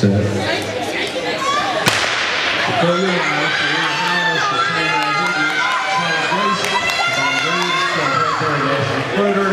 set. You uh,